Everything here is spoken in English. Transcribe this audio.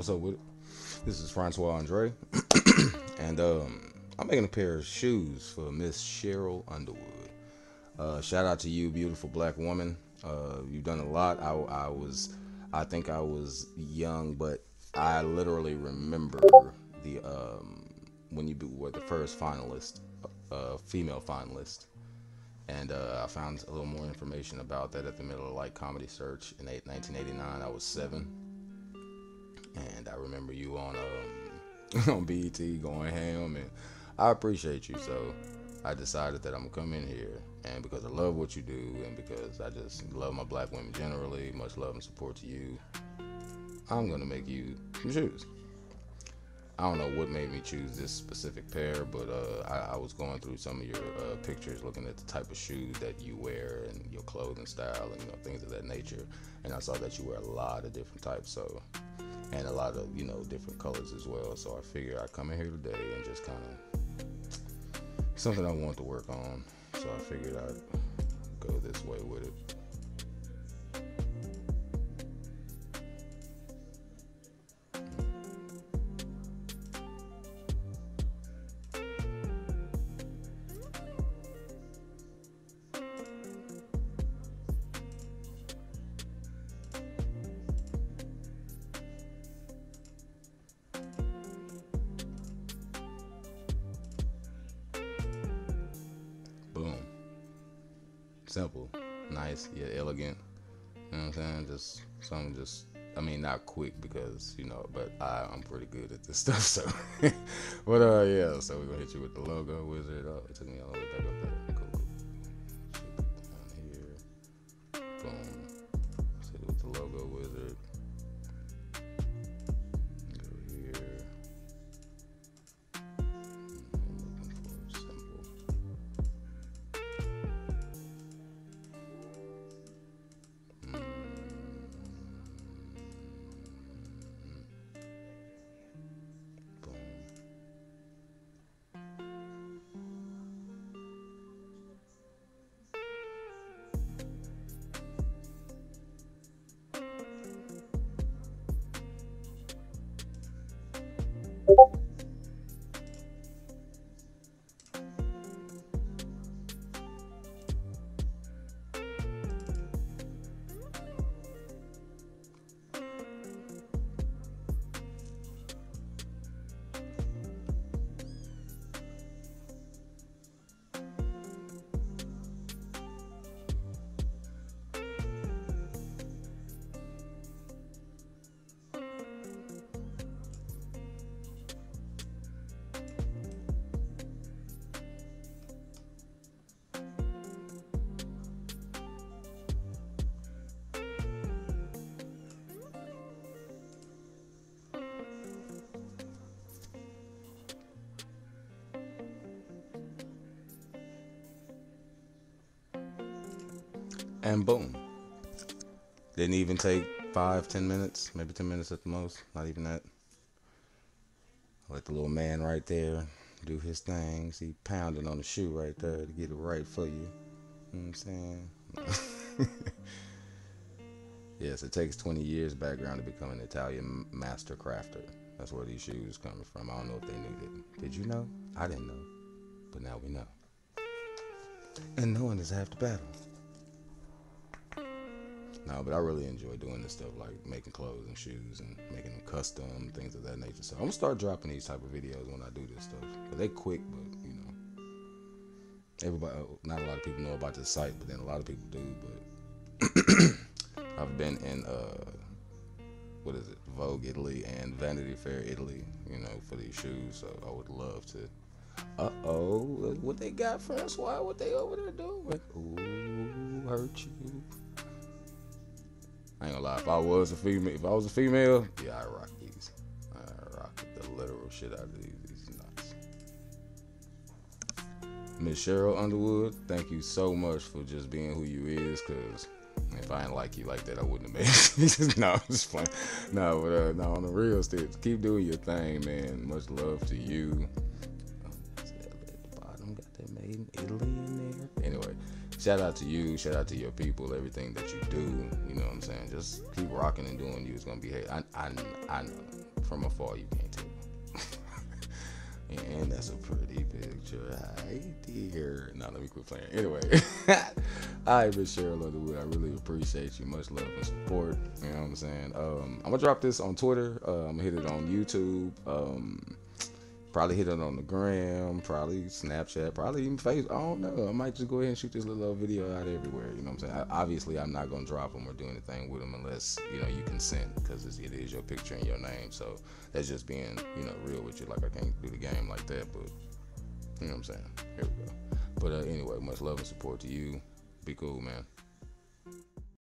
What's up with it? This is Franswa Andre, and um, I'm making a pair of shoes for Miss Cheryl Underwood. Uh, shout out to you, beautiful black woman. Uh, you've done a lot. I, I was, I think I was young, but I literally remember the um, when you were the first finalist, uh, female finalist, and uh, I found a little more information about that at the Middle of like Comedy Search in 1989. I was seven, and I remember you on um, on BET going ham, and I appreciate you. So I decided that I'm gonna come in here, and because I love what you do, and because I just love my black women generally, much love and support to you, I'm gonna make you some shoes. I don't know what made me choose this specific pair, but uh, I, I, was going through some of your uh, pictures, looking at the type of shoes that you wear and your clothing style and you know, things of that nature, and I saw that you wear a lot of different types, so and a lot of you know different colors as well. So I figured I'd come in here today and just kind of something I want to work on. So I figured I'd go this way with it. Simple, nice, yet elegant. You know what I'm saying? Just something just I mean not quick because, you know, but I, I'm pretty good at this stuff, so but uh yeah, so we're gonna hit you with the logo wizard. Oh, it took me the way back up and boom. Didn't even take five, ten minutes, maybe ten minutes at the most, not even that. Let the little man right there do his thing. See, pounding on the shoe right there to get it right for you. You know what I'm saying? yes, it takes 20 years background to become an Italian master crafter. That's where these shoes coming from. I don't know if they knew that. Did you know? I didn't know. But now we know. And no knowing is half the battle. No, but I really enjoy doing this stuff, like making clothes and shoes and making them custom, things of that nature. So I'm gonna start dropping these type of videos when I do this stuff. They quick, but you know, everybody, not a lot of people know about this site, but then a lot of people do. But I've been in uh, what is it, Vogue Italy and Vanity Fair Italy, you know, for these shoes. So I would love to. Uh oh, what they got, Franswa? What they over there doing? Ooh, hurt you. I ain't gonna lie. If I was a female, if I was a female, yeah, I rock these. I rock the literal shit out of these. These nuts. Miss Cheryl Underwood, thank you so much for just being who you is. Cause if I didn't like you like that, I wouldn't have made it. no, I'm just playing. No, but uh, no, on the real stage, keep doing your thing, man. Much love to you. Oh, at the bottom, got that made in Italy in there. Anyway shout out to you, shout out to your people, everything that you do. You know what I'm saying? Just keep rocking and doing you. It's gonna be. I I I know. from afar you can't and that's a pretty picture. Dear. Now let me quit playing. Anyway, I Miss Cheryl Underwood. I really appreciate you. Much love and support. You know what I'm saying? Um, I'm gonna drop this on Twitter. Uh, I'm gonna hit it on YouTube. Um, Probably hit it on the gram, probably Snapchat, probably even Facebook. I don't know. I might just go ahead and shoot this little video out everywhere. You know what I'm saying? I, obviously, I'm not gonna drop them or do anything with them unless you know you consent because it is your picture and your name. So that's just being you know real with you. Like I can't do the game like that, but you know what I'm saying. Here we go. But uh, anyway, much love and support to you. Be cool, man.